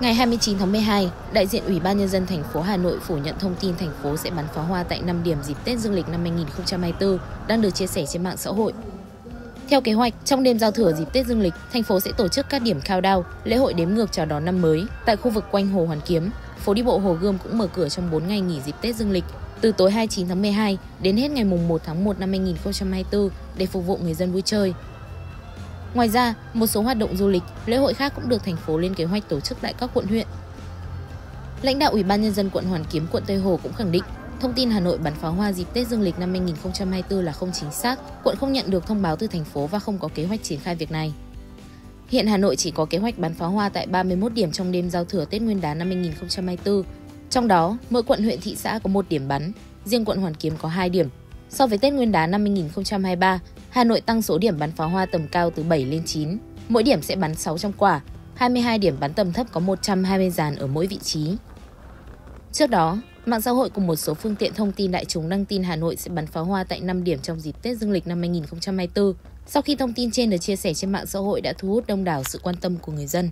Ngày 29 tháng 12, đại diện Ủy ban nhân dân thành phố Hà Nội phủ nhận thông tin thành phố sẽ bắn pháo hoa tại 5 điểm dịp Tết Dương lịch năm 2024 đang được chia sẻ trên mạng xã hội. Theo kế hoạch, trong đêm giao thừa dịp Tết Dương lịch, thành phố sẽ tổ chức các điểm countdown, lễ hội đếm ngược chào đón năm mới tại khu vực quanh Hồ Hoàn Kiếm. Phố đi bộ Hồ Gươm cũng mở cửa trong 4 ngày nghỉ dịp Tết Dương lịch, từ tối 29 tháng 12 đến hết ngày mùng 1 tháng 1 năm 2024 để phục vụ người dân vui chơi. Ngoài ra, một số hoạt động du lịch, lễ hội khác cũng được thành phố lên kế hoạch tổ chức tại các quận huyện. Lãnh đạo Ủy ban nhân dân quận Hoàn Kiếm, quận Tây Hồ cũng khẳng định, thông tin Hà Nội bắn pháo hoa dịp Tết Dương lịch năm 2024 là không chính xác. Quận không nhận được thông báo từ thành phố và không có kế hoạch triển khai việc này. Hiện Hà Nội chỉ có kế hoạch bắn pháo hoa tại 31 điểm trong đêm giao thừa Tết Nguyên đán năm 2024. Trong đó, mỗi quận huyện thị xã có một điểm bắn, riêng quận Hoàn Kiếm có 2 điểm. So với Tết Nguyên đán năm 2023, Hà Nội tăng số điểm bắn pháo hoa tầm cao từ 7 lên 9. Mỗi điểm sẽ bắn 600 quả, 22 điểm bắn tầm thấp có 120 dàn ở mỗi vị trí. Trước đó, mạng xã hội cùng một số phương tiện thông tin đại chúng đăng tin Hà Nội sẽ bắn pháo hoa tại 5 điểm trong dịp Tết Dương lịch năm 2024. Sau khi thông tin trên được chia sẻ trên mạng xã hội đã thu hút đông đảo sự quan tâm của người dân.